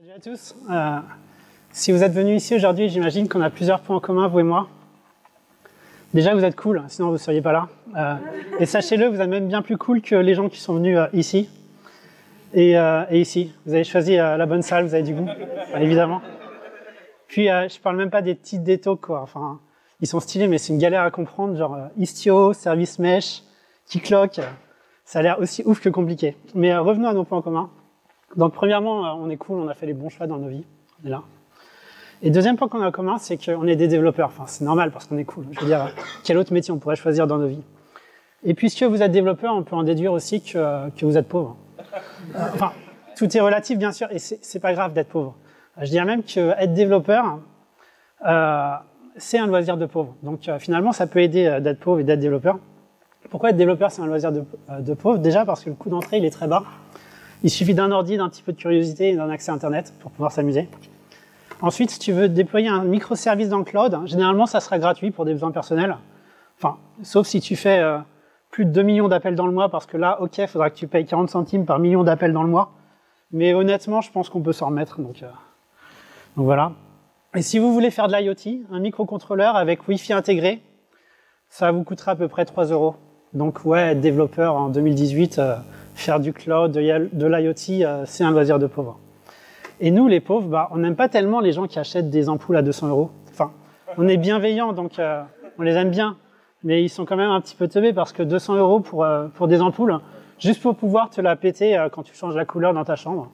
Salut à tous. Euh, si vous êtes venus ici aujourd'hui, j'imagine qu'on a plusieurs points en commun, vous et moi. Déjà, vous êtes cool, sinon vous ne seriez pas là. Euh, et sachez-le, vous êtes même bien plus cool que les gens qui sont venus euh, ici. Et, ici, vous avez choisi la bonne salle, vous avez du goût, évidemment. Puis, je parle même pas des petits détails, quoi. Enfin, ils sont stylés, mais c'est une galère à comprendre, genre Istio, Service Mesh, Keycloak. Ça a l'air aussi ouf que compliqué. Mais revenons à nos points en commun. Donc, premièrement, on est cool, on a fait les bons choix dans nos vies. On est là. Et deuxième point qu'on a en commun, c'est qu'on est des développeurs. Enfin, c'est normal parce qu'on est cool. Je veux dire, quel autre métier on pourrait choisir dans nos vies? Et puisque vous êtes développeur, on peut en déduire aussi que, que vous êtes pauvre. Enfin, tout est relatif, bien sûr, et c'est pas grave d'être pauvre. Je dirais même que être développeur, euh, c'est un loisir de pauvre. Donc euh, finalement, ça peut aider euh, d'être pauvre et d'être développeur. Pourquoi être développeur, c'est un loisir de, euh, de, pauvre? Déjà parce que le coût d'entrée, il est très bas. Il suffit d'un ordi, d'un petit peu de curiosité et d'un accès Internet pour pouvoir s'amuser. Ensuite, si tu veux déployer un microservice dans le cloud, généralement, ça sera gratuit pour des besoins personnels. Enfin, sauf si tu fais euh, plus de 2 millions d'appels dans le mois, parce que là, ok, il faudra que tu payes 40 centimes par million d'appels dans le mois. Mais honnêtement, je pense qu'on peut s'en remettre. Donc, euh, donc voilà. Et si vous voulez faire de l'IoT, un microcontrôleur avec Wi-Fi intégré, ça vous coûtera à peu près 3 euros. Donc ouais, être développeur en 2018, euh, faire du cloud, de l'IoT, euh, c'est un loisir de pauvre. Et nous, les pauvres, bah, on n'aime pas tellement les gens qui achètent des ampoules à 200 euros. Enfin, on est bienveillants, donc euh, on les aime bien. Mais ils sont quand même un petit peu teubés parce que 200 euros pour, euh, pour des ampoules, juste pour pouvoir te la péter quand tu changes la couleur dans ta chambre.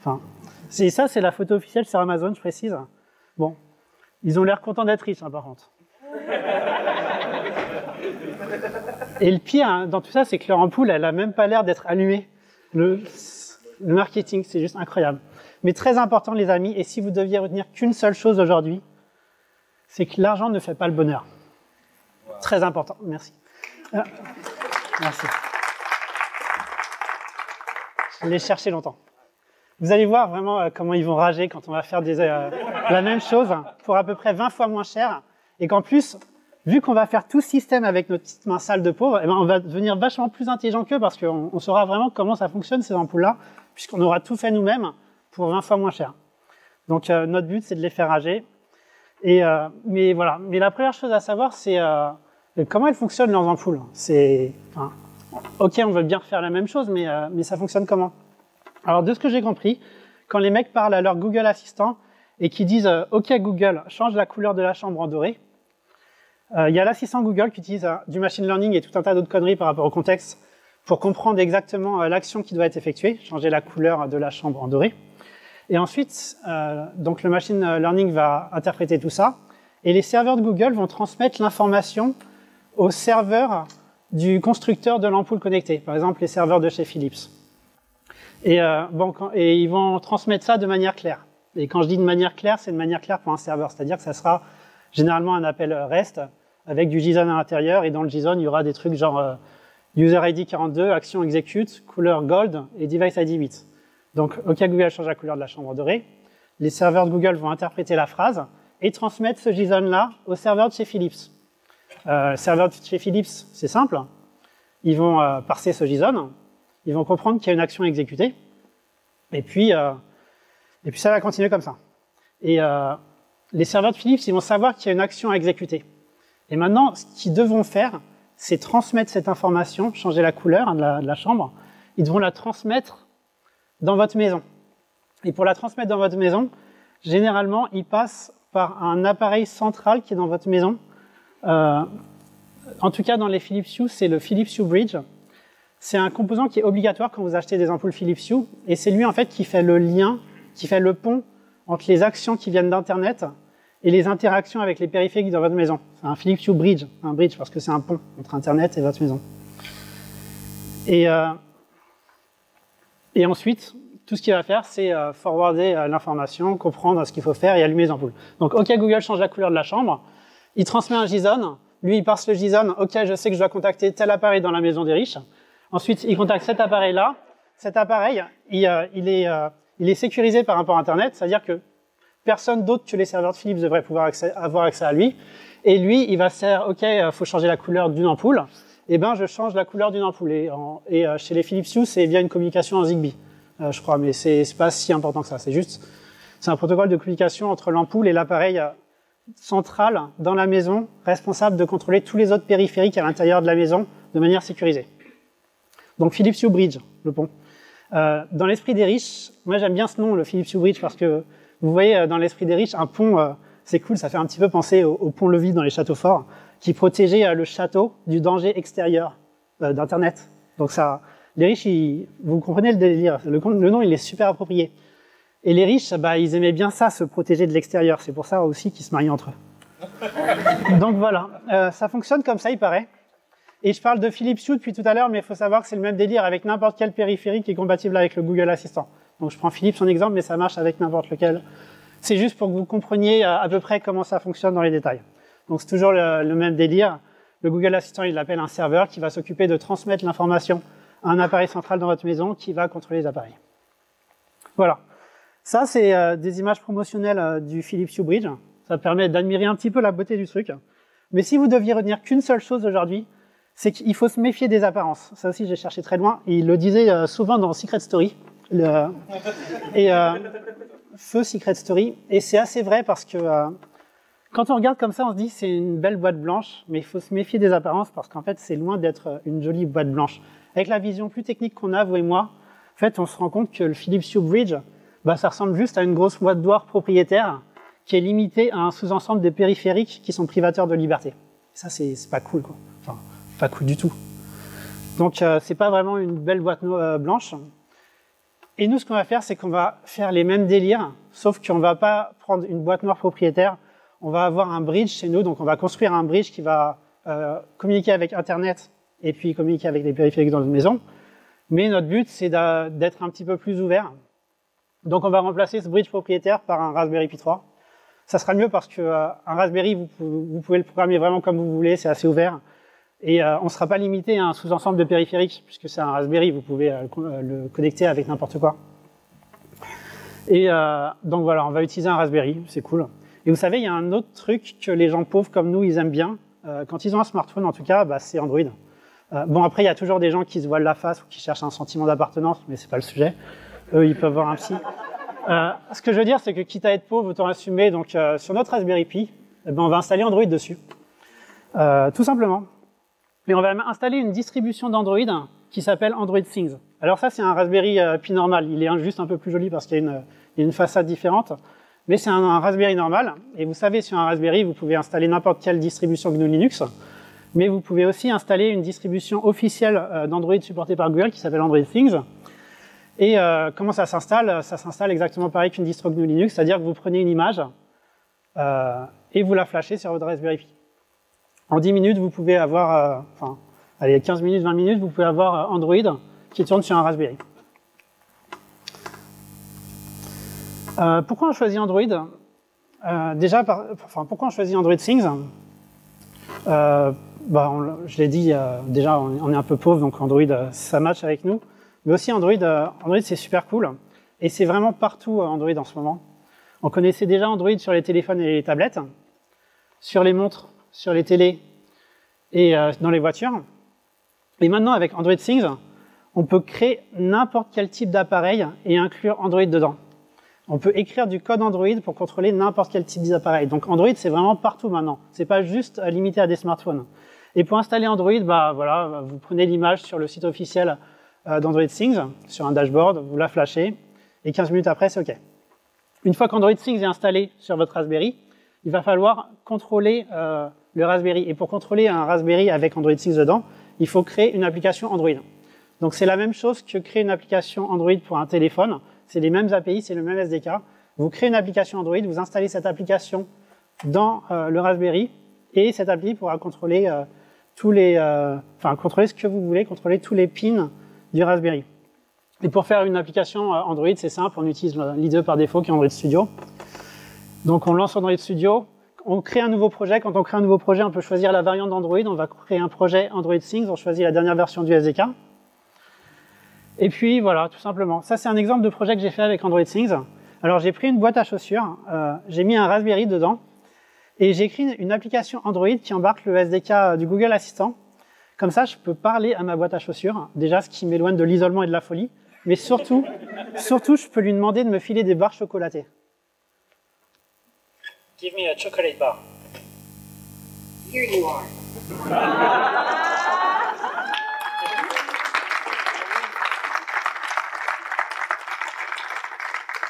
Enfin, c'est ça, c'est la photo officielle sur Amazon, je précise. Bon, ils ont l'air contents d'être riches, hein, par contre. Et le pire hein, dans tout ça, c'est que leur ampoule, elle a même pas l'air d'être allumée. Le, le marketing, c'est juste incroyable. Mais très important, les amis, et si vous deviez retenir qu'une seule chose aujourd'hui, c'est que l'argent ne fait pas le bonheur. Wow. Très important. Merci. Ah. Merci. Je l'ai cherché longtemps. Vous allez voir vraiment euh, comment ils vont rager quand on va faire des, euh, la même chose pour à peu près 20 fois moins cher, et qu'en plus, vu qu'on va faire tout système avec notre petite main sale de pauvre, eh ben on va devenir vachement plus intelligent qu'eux parce qu'on on saura vraiment comment ça fonctionne ces ampoules-là, puisqu'on aura tout fait nous-mêmes pour 20 fois moins cher. Donc euh, notre but, c'est de les faire rager. Et, euh, mais voilà. Mais la première chose à savoir, c'est euh, comment elles fonctionnent leurs ampoules? C'est, enfin, ok, on veut bien refaire la même chose, mais, euh, mais ça fonctionne comment? Alors de ce que j'ai compris, quand les mecs parlent à leur Google Assistant et qui disent euh, OK Google, change la couleur de la chambre en doré, il y a l'assistant Google qui utilise du machine learning et tout un tas d'autres conneries par rapport au contexte pour comprendre exactement l'action qui doit être effectuée, changer la couleur de la chambre en doré. Et ensuite, euh, donc le machine learning va interpréter tout ça, et les serveurs de Google vont transmettre l'information aux serveurs du constructeur de l'ampoule connectée, par exemple les serveurs de chez Philips. Et, euh, et ils vont transmettre ça de manière claire. Et quand je dis de manière claire, c'est de manière claire pour un serveur, c'est-à-dire que ça sera généralement un appel REST avec du JSON à l'intérieur, et dans le JSON, il y aura des trucs genre euh, user ID 42, action execute, couleur gold et device ID 8. Donc, OK Google change la couleur de la chambre dorée. Les serveurs de Google vont interpréter la phrase et transmettre ce JSON-là au serveur de chez Philips. Euh, serveur de chez Philips, c'est simple. Ils vont euh, parser ce JSON. Ils vont comprendre qu'il y a une action exécutée. Et puis, euh, et puis ça va continuer comme ça. Et les serveurs de Philips, ils vont savoir qu'il y a une action à exécuter. Et maintenant, ce qu'ils devront faire, c'est transmettre cette information, changer la couleur de la, de la chambre. Ils devront la transmettre dans votre maison. Et pour la transmettre dans votre maison, généralement, il passe par un appareil central qui est dans votre maison. Euh, en tout cas, dans les Philips Hue, c'est le Philips Hue Bridge. C'est un composant qui est obligatoire quand vous achetez des ampoules Philips Hue, et c'est lui en fait qui fait le lien, qui fait le pont entre les actions qui viennent d'Internet et les interactions avec les périphériques dans votre maison. C'est un Philips Hue Bridge, un bridge parce que c'est un pont entre Internet et votre maison. Et euh, ensuite, tout ce qu'il va faire, c'est euh, forwarder euh, l'information, comprendre ce qu'il faut faire et allumer les ampoules. Donc, OK, Google change la couleur de la chambre. Il transmet un JSON. Lui, il parse le JSON. OK, je sais que je dois contacter tel appareil dans la maison des riches. Ensuite, il contacte cet appareil-là. Cet appareil, il, est, il est sécurisé par un port Internet, c'est-à-dire que personne d'autre que les serveurs de Philips devrait pouvoir avoir accès à lui. Et lui, il va faire, OK, il faut changer la couleur d'une ampoule eh ben, je change la couleur d'une ampoule. Et, et euh, chez les Philips Hue, c'est via une communication en Zigbee. je crois, mais c'est pas si important que ça. C'est juste, c'est un protocole de communication entre l'ampoule et l'appareil central dans la maison, responsable de contrôler tous les autres périphériques à l'intérieur de la maison de manière sécurisée. Donc Philips Hue Bridge, le pont. Euh, dans l'esprit des riches, moi j'aime bien ce nom, le Philips Hue Bridge, parce que vous voyez, euh, dans l'esprit des riches, un pont, euh, c'est cool, ça fait un petit peu penser au, pont-levis dans les châteaux forts, qui protégeait le château du danger extérieur d'Internet. Donc ça, les riches, vous comprenez le délire, le, le, nom il est super approprié. Et les riches, bah, ils aimaient bien ça, se protéger de l'extérieur. C'est pour ça aussi qu'ils se marient entre eux. Donc voilà, ça fonctionne comme ça, il paraît. Et je parle de Philips Hue depuis tout à l'heure, mais il faut savoir que c'est le même délire avec n'importe quel périphérique qui est compatible avec le Google Assistant. Donc je prends Philips en exemple, mais ça marche avec n'importe lequel. C'est juste pour que vous compreniez à, peu près comment ça fonctionne dans les détails. Donc c'est toujours le, même délire. Le Google Assistant, il l'appelle un serveur qui va s'occuper de transmettre l'information à un appareil central dans votre maison qui va contrôler les appareils. Voilà. Ça, c'est euh, des images promotionnelles euh, du Philips Hue Bridge. Ça permet d'admirer un petit peu la beauté du truc. Mais si vous deviez retenir qu'une seule chose aujourd'hui, c'est qu'il faut se méfier des apparences. Ça aussi, j'ai cherché très loin. il le disait euh, souvent dans Secret Story. Et euh, feu Secret Story. Et c'est assez vrai parce que euh, quand on regarde comme ça, on se dit c'est une belle boîte blanche, mais il faut se méfier des apparences parce qu'en fait, c'est loin d'être une jolie boîte blanche. Avec la vision plus technique qu'on a, vous et moi, en fait, on se rend compte que le Philips Hue Bridge, bah, ça ressemble juste à une grosse boîte d'or propriétaire qui est limitée à un sous-ensemble des périphériques qui sont privateurs de liberté. ça, c'est pas cool, quoi pas cool du tout. Donc euh, c'est pas vraiment une belle boîte euh, blanche. Et nous, ce qu'on va faire, c'est qu'on va faire les mêmes délires, sauf qu'on va pas prendre une boîte noire propriétaire. On va avoir un bridge chez nous, donc on va construire un bridge qui va euh, communiquer avec Internet et puis communiquer avec les périphériques dans notre maison. Mais notre but, c'est d'être un petit peu plus ouvert. Donc on va remplacer ce bridge propriétaire par un Raspberry Pi 3. Ça sera mieux parce que un Raspberry, vous pouvez le programmer vraiment comme vous voulez, c'est assez ouvert. Et euh, on ne sera pas limité à un sous-ensemble de périphériques, puisque c'est un Raspberry, vous pouvez euh, euh, le connecter avec n'importe quoi. Et donc voilà, on va utiliser un Raspberry, c'est cool. Et vous savez, il y a un autre truc que les gens pauvres comme nous, ils aiment bien. quand ils ont un smartphone, en tout cas, bah, c'est Android. bon, après, il y a toujours des gens qui se voilent la face ou qui cherchent un sentiment d'appartenance, mais c'est pas le sujet. Eux, ils peuvent voir un psy. ce que je veux dire, c'est que quitte à être pauvre, autant assumer. Donc, sur notre Raspberry Pi, eh ben, on va installer Android dessus. tout simplement. Mais on va installer une distribution d'Android qui s'appelle Android Things. Alors ça, c'est un Raspberry euh, Pi normal. Il est juste un peu plus joli parce qu'il y, a une façade différente. Mais c'est un, Raspberry normal. Et vous savez, sur un Raspberry, vous pouvez installer n'importe quelle distribution GNU Linux. Mais vous pouvez aussi installer une distribution officielle euh, d'Android supportée par Google qui s'appelle Android Things. Et euh, comment ça s'installe? Ça s'installe exactement pareil qu'une distro GNU Linux, c'est-à-dire que vous prenez une image et vous la flashez sur votre Raspberry Pi. En 10 minutes, vous pouvez avoir, euh, enfin, allez, 15 minutes, 20 minutes, vous pouvez avoir euh, Android qui tourne sur un Raspberry. Euh, pourquoi on choisit Android? Déjà, enfin, pourquoi on choisit Android Things? Bah, Je l'ai dit, déjà, on, est un peu pauvre, donc Android, ça match avec nous. Mais aussi Android, Android c'est super cool. Et c'est vraiment partout Android en ce moment. On connaissait déjà Android sur les téléphones et les tablettes, sur les montres, sur les télés et euh, dans les voitures. Et maintenant, avec Android Things, on peut créer n'importe quel type d'appareil et inclure Android dedans. On peut écrire du code Android pour contrôler n'importe quel type d'appareil. Donc Android, c'est vraiment partout maintenant. C'est pas juste euh, limité à des smartphones. Et pour installer Android, bah voilà, vous prenez l'image sur le site officiel euh, d'Android Things, sur un dashboard, vous la flashez, et 15 minutes après, c'est OK. Une fois qu'Android Things est installé sur votre Raspberry, il va falloir contrôler le Raspberry. Et pour contrôler un Raspberry avec Android 6 dedans, il faut créer une application Android. Donc c'est la même chose que créer une application Android pour un téléphone. C'est les mêmes API, c'est le même SDK. Vous créez une application Android, vous installez cette application dans euh, le Raspberry et cette appli pourra contrôler euh, tous les, euh, enfin contrôler ce que vous voulez, contrôler tous les pins du Raspberry. Et pour faire une application Android, c'est simple, on utilise l'IDE par défaut qui est Android Studio. Donc on lance Android Studio, on crée un nouveau projet. Quand on crée un nouveau projet, on peut choisir la variante d'Android. On va créer un projet Android Things. On choisit la dernière version du SDK. Et puis voilà, tout simplement. Ça, c'est un exemple de projet que j'ai fait avec Android Things. Alors, j'ai pris une boîte à chaussures, euh, j'ai mis un Raspberry dedans, et j'ai écrit une application Android qui embarque le SDK du Google Assistant. Comme ça, je peux parler à ma boîte à chaussures. Déjà, ce qui m'éloigne de l'isolement et de la folie. mais surtout, surtout, je peux lui demander de me filer des barres chocolatées. Give me a chocolate bar. Here you are.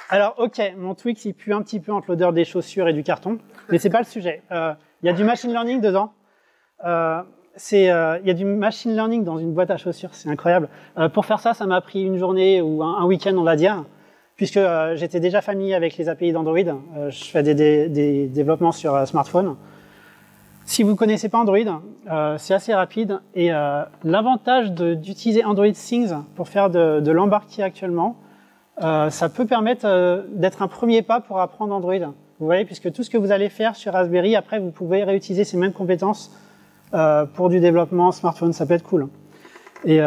Alors, ok, mon Twix, il pue un petit peu entre l'odeur des chaussures et du carton, mais c'est pas le sujet. Euh, il y a du machine learning dedans. Euh, euh, il y a du machine learning dans une boîte à chaussures, c'est incroyable. pour faire ça, ça m'a pris une journée ou un, week-end, on va dire, puisque j'étais déjà familier avec les API d'Android. je fais des, des développements sur smartphone. Si vous ne connaissez pas Android, c'est assez rapide. Et l'avantage d'utiliser Android Things pour faire de, de l'embarqué actuellement, euh, ça peut permettre euh, d'être un premier pas pour apprendre Android. Vous voyez, puisque tout ce que vous allez faire sur Raspberry, après, vous pouvez réutiliser ces mêmes compétences euh, pour du développement smartphone. Ça peut être cool. Et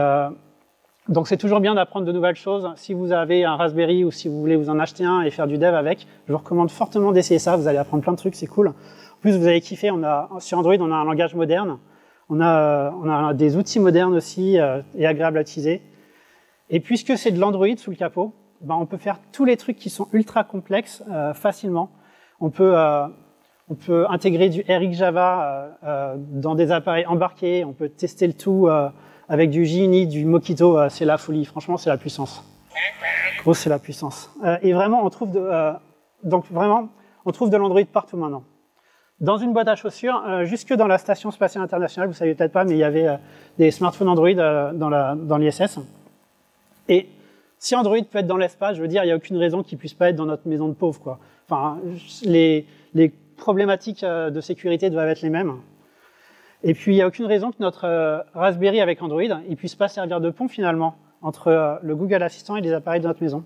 donc, c'est toujours bien d'apprendre de nouvelles choses. Si vous avez un Raspberry ou si vous voulez vous en acheter un et faire du dev avec, je vous recommande fortement d'essayer ça. Vous allez apprendre plein de trucs, c'est cool. En plus, vous allez kiffer. On a, sur Android, on a un langage moderne. On a, on a des outils modernes aussi et agréables à utiliser. Et puisque c'est de l'Android sous le capot, ben, on peut faire tous les trucs qui sont ultra complexes euh, facilement. On peut, euh, on peut intégrer du RX Java euh, dans des appareils embarqués. On peut tester le tout avec du Gini, du Mockito. c'est la folie. Franchement, c'est la puissance. Gros, c'est la puissance. et vraiment, on trouve de, donc vraiment, on trouve de l'Android partout maintenant. Dans une boîte à chaussures, jusque dans la station spatiale internationale, vous savez peut-être pas, mais il y avait des smartphones Android dans l'ISS. Et si Android peut être dans l'espace, je veux dire, il n'y a aucune raison qu'il puisse pas être dans notre maison de pauvre, quoi. Enfin, les, les problématiques euh, de sécurité doivent être les mêmes. Et puis, il n'y a aucune raison que notre euh, Raspberry avec Android, il puisse pas servir de pont finalement entre euh, le Google Assistant et les appareils de notre maison.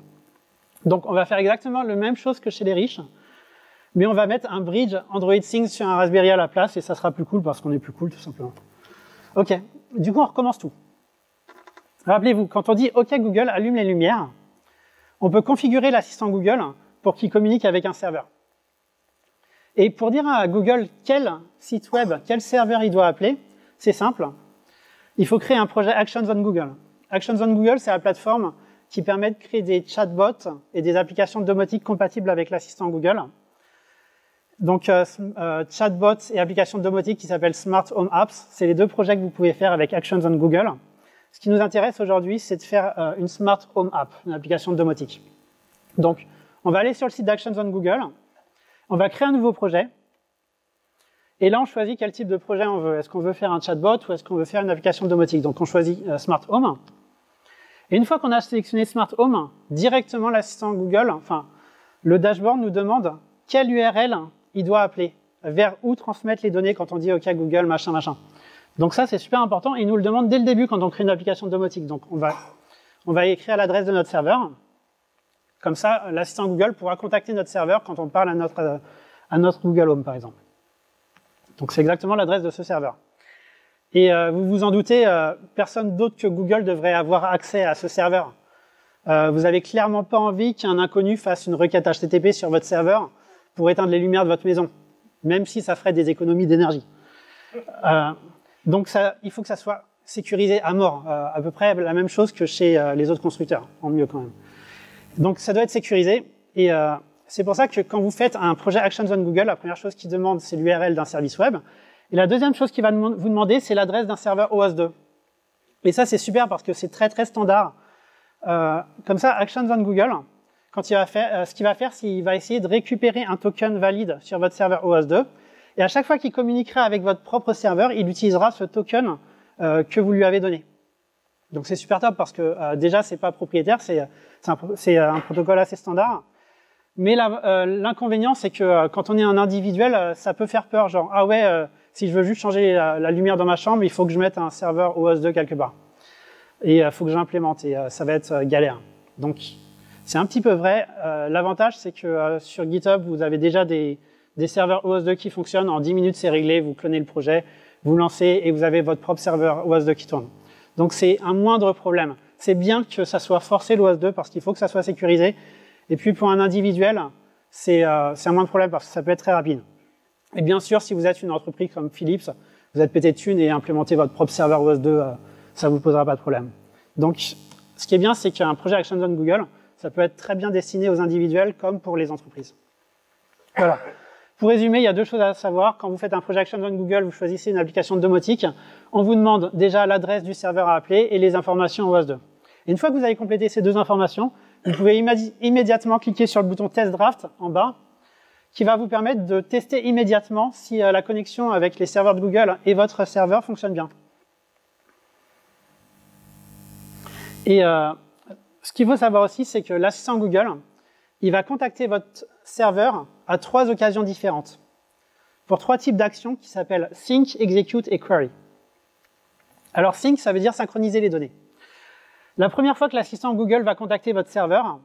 Donc, on va faire exactement la même chose que chez les riches, mais on va mettre un bridge Android Things sur un Raspberry à la place et ça sera plus cool parce qu'on est plus cool tout simplement. Ok, du coup, on recommence tout. Rappelez-vous, quand on dit OK Google, allume les lumières, on peut configurer l'assistant Google pour qu'il communique avec un serveur. Et pour dire à Google quel site web, quel serveur il doit appeler, c'est simple. Il faut créer un projet Actions on Google. Actions on Google, c'est la plateforme qui permet de créer des chatbots et des applications domotiques compatibles avec l'assistant Google. Donc, euh, euh, chatbots et applications domotiques qui s'appellent Smart Home Apps, c'est les deux projets que vous pouvez faire avec Actions on Google. Ce qui nous intéresse aujourd'hui, c'est de faire euh, une Smart Home App, une application domotique. Donc, on va aller sur le site d'Actions on Google, on va créer un nouveau projet, et là, on choisit quel type de projet on veut. Est-ce qu'on veut faire un chatbot ou est-ce qu'on veut faire une application domotique? Donc, on choisit euh, Smart Home. Et une fois qu'on a sélectionné Smart Home, directement l'assistant Google, enfin, le dashboard nous demande quelle URL il doit appeler, vers où transmettre les données quand on dit OK Google, machin, machin. Donc ça, c'est super important. Il nous le demande dès le début quand on crée une application domotique. Donc on va, on va écrire l'adresse de notre serveur. Comme ça, l'assistant Google pourra contacter notre serveur quand on parle à notre, Google Home, par exemple. Donc c'est exactement l'adresse de ce serveur. Et euh, vous vous en doutez, euh, personne d'autre que Google devrait avoir accès à ce serveur. Euh, vous avez clairement pas envie qu'un inconnu fasse une requête HTTP sur votre serveur pour éteindre les lumières de votre maison, même si ça ferait des économies d'énergie. Donc ça, il faut que ça soit sécurisé à mort, à peu près la même chose que chez les autres constructeurs, en mieux quand même. Donc ça doit être sécurisé, et euh, c'est pour ça que quand vous faites un projet Actions on Google, la première chose qu'il demande, c'est l'URL d'un service web, et la deuxième chose qu'il va vous demander, c'est l'adresse d'un serveur OS 2. Et ça, c'est super parce que c'est très très standard. comme ça, Actions on Google, quand il va faire, ce qu'il va faire, c'est qu'il va essayer de récupérer un token valide sur votre serveur OS 2, et à chaque fois qu'il communiquera avec votre propre serveur, il utilisera ce token euh, que vous lui avez donné. Donc c'est super top parce que euh, déjà c'est pas propriétaire, c'est un, un, protocole assez standard. Mais euh, l'inconvénient c'est que quand on est un individuel, ça peut faire peur. Genre ah ouais, si je veux juste changer la, lumière dans ma chambre, il faut que je mette un serveur OS2 quelque part. Et il faut que j'implémente et ça va être galère. Donc c'est un petit peu vrai. L'avantage c'est que sur GitHub vous avez déjà des des serveurs OS2 qui fonctionnent. En 10 minutes, c'est réglé. Vous clonez le projet, vous lancez et vous avez votre propre serveur OS2 qui tourne. Donc c'est un moindre problème. C'est bien que ça soit forcé l'OS2 parce qu'il faut que ça soit sécurisé. Et puis pour un individuel, c'est euh, un moindre problème parce que ça peut être très rapide. Et bien sûr, si vous êtes une entreprise comme Philips, vous êtes pété de thunes et implémentez votre propre serveur OS2, euh, ça vous posera pas de problème. Donc Ce qui est bien, c'est qu'un projet Action Zone Google, ça peut être très bien destiné aux individuels comme pour les entreprises. Voilà. Pour résumer, il y a deux choses à savoir. Quand vous faites un projet Action Zone Google, vous choisissez une application domotique. On vous demande déjà l'adresse du serveur à appeler et les informations OAuth 2. Et une fois que vous avez complété ces deux informations, vous pouvez immédiatement cliquer sur le bouton Test Draft en bas, qui va vous permettre de tester immédiatement si euh, la connexion avec les serveurs de Google et votre serveur fonctionne bien. Et euh, ce qu'il faut savoir aussi, c'est que l'assistant Google, il va contacter votre serveur à trois occasions différentes, pour trois types d'actions qui s'appellent Sync, Execute et Query. Alors Sync, ça veut dire synchroniser les données. La première fois que l'assistant Google va contacter votre serveur,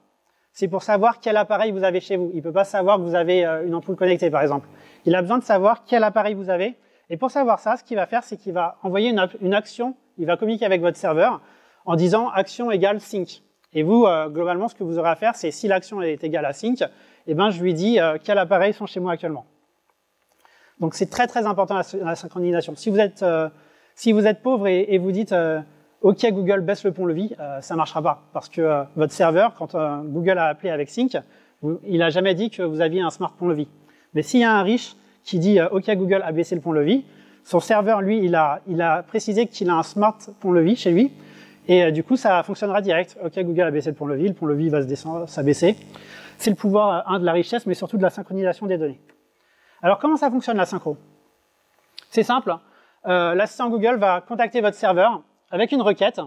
c'est pour savoir quel appareil vous avez chez vous. Il ne peut pas savoir que vous avez euh, une ampoule connectée, par exemple. Il a besoin de savoir quel appareil vous avez. Et pour savoir ça, ce qu'il va faire, c'est qu'il va envoyer une, action, il va communiquer avec votre serveur en disant action égale sync. Et vous, euh, globalement, ce que vous aurez à faire, c'est si l'action est égale à sync, eh ben, je lui dis euh, quel appareil sont chez moi actuellement. Donc c'est très très important la, synchronisation. Si vous êtes, si vous êtes pauvre et, vous dites OK Google baisse le pont-levis, euh, ça marchera pas parce que euh, votre serveur, quand euh, Google a appelé avec Sync, il a jamais dit que vous aviez un smart pont-levis. Mais s'il y a un riche qui dit OK Google a baissé le pont-levis, son serveur lui il a il a précisé qu'il a un smart pont-levis chez lui et du coup ça fonctionnera direct. OK Google a baissé le pont-levis, le pont-levis va se descendre, s'abaisser. C'est le pouvoir un de la richesse mais surtout de la synchronisation des données. Alors comment ça fonctionne la synchro? C'est simple. L'assistant Google va contacter votre serveur avec une requête,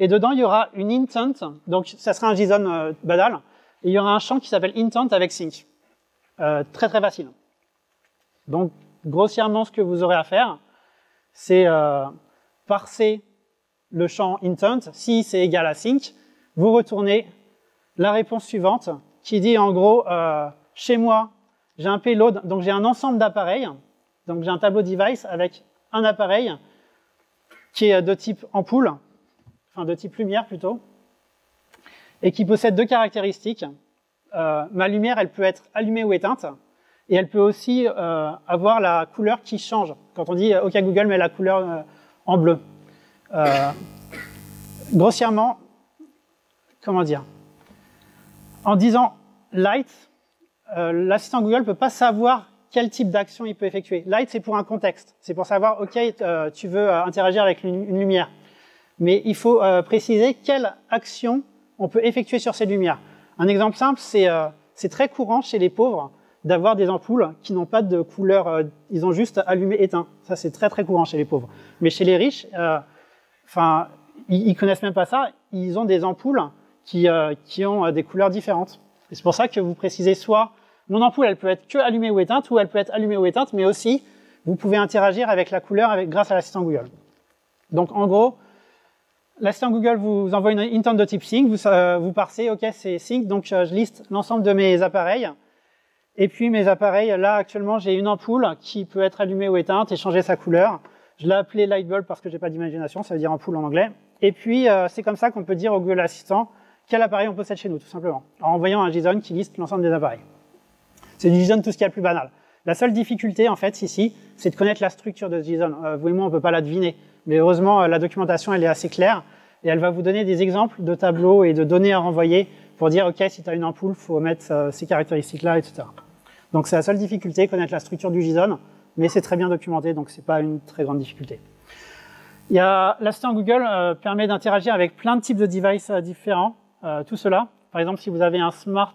et dedans, il y aura une intent, donc ça sera un JSON euh, badal, et il y aura un champ qui s'appelle intent avec sync. Euh, très très facile. Donc, grossièrement, ce que vous aurez à faire, c'est euh, parser le champ intent, si c'est égal à sync, vous retournez la réponse suivante, qui dit en gros, euh, chez moi, j'ai un payload, donc j'ai un ensemble d'appareils, donc j'ai un tableau device avec un appareil qui est de type ampoule, enfin de type lumière plutôt, et qui possède deux caractéristiques. Euh, ma lumière, elle peut être allumée ou éteinte, et elle peut aussi euh, avoir la couleur qui change. Quand on dit OK Google, met la couleur en bleu. Euh, grossièrement, comment dire En disant light, euh, l'assistant Google ne peut pas savoir quel type d'action il peut effectuer. Light, c'est pour un contexte. C'est pour savoir, OK, euh, tu veux euh, interagir avec une, lumière. Mais il faut préciser quelle action on peut effectuer sur ces lumières. Un exemple simple, c'est très courant chez les pauvres d'avoir des ampoules qui n'ont pas de couleur, ils ont juste allumé éteint. Ça, c'est très très courant chez les pauvres. Mais chez les riches, enfin, ils, ils, connaissent même pas ça. Ils ont des ampoules qui, qui ont des couleurs différentes. C'est pour ça que vous précisez soit mon ampoule, elle peut être que allumée ou éteinte, ou elle peut être allumée ou éteinte, mais aussi, vous pouvez interagir avec la couleur avec, grâce à l'assistant Google. Donc, en gros, l'assistant Google vous envoie une intent de type sync, vous, euh, vous parsez, OK, c'est sync, donc euh, je liste l'ensemble de mes appareils. Et puis, mes appareils, là, actuellement, j'ai une ampoule qui peut être allumée ou éteinte et changer sa couleur. Je l'ai appelée Lightbulb parce que j'ai pas d'imagination, ça veut dire ampoule en anglais. Et puis, euh, c'est comme ça qu'on peut dire au Google Assistant quel appareil on possède chez nous, tout simplement, en envoyant un JSON qui liste l'ensemble des appareils. C'est du JSON tout ce qui est le plus banal. La seule difficulté, en fait, ici, c'est de connaître la structure de ce JSON. Euh, vous et moi, on peut pas la deviner. Mais heureusement, euh, la documentation, elle est assez claire. Et elle va vous donner des exemples de tableaux et de données à renvoyer pour dire, OK, si tu as une ampoule, faut mettre euh, ces caractéristiques-là, etc. Donc, c'est la seule difficulté, connaître la structure du JSON. Mais c'est très bien documenté, donc c'est pas une très grande difficulté. Il y a l'assistant Google euh, permet d'interagir avec plein de types de devices différents. tout cela, par exemple, si vous avez un smart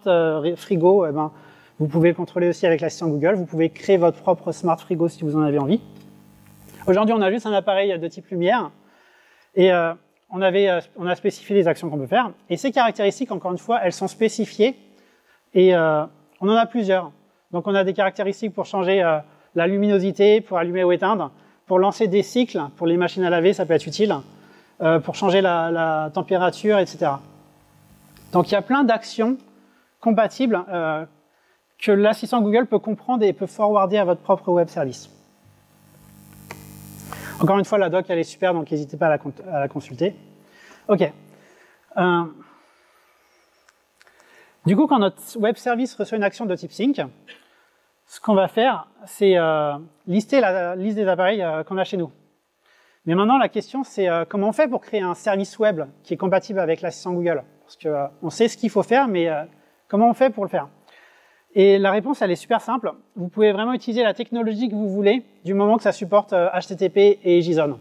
frigo, eh ben, vous pouvez le contrôler aussi avec l'assistant Google. Vous pouvez créer votre propre smart frigo si vous en avez envie. Aujourd'hui, on a juste un appareil de type lumière et euh, on, avait, euh, on a spécifié les actions qu'on peut faire. Et ces caractéristiques, encore une fois, elles sont spécifiées et euh, on en a plusieurs. Donc, on a des caractéristiques pour changer euh, la luminosité, pour allumer ou éteindre, pour lancer des cycles, pour les machines à laver, ça peut être utile, euh, pour changer la, température, etc. Donc, il y a plein d'actions compatibles que l'assistant Google peut comprendre et peut forwarder à votre propre web service. Encore une fois, la doc, elle est super, donc n'hésitez pas à la, consulter. OK. Euh, du coup, quand notre web service reçoit une action de type sync, ce qu'on va faire, c'est euh, lister la liste des appareils euh, qu'on a chez nous. Mais maintenant, la question, c'est euh, comment on fait pour créer un service web qui est compatible avec l'assistant Google? Parce qu'on euh, sait ce qu'il faut faire, mais euh, comment on fait pour le faire? Et la réponse, elle est super simple. Vous pouvez vraiment utiliser la technologie que vous voulez, du moment que ça supporte HTTP et JSON.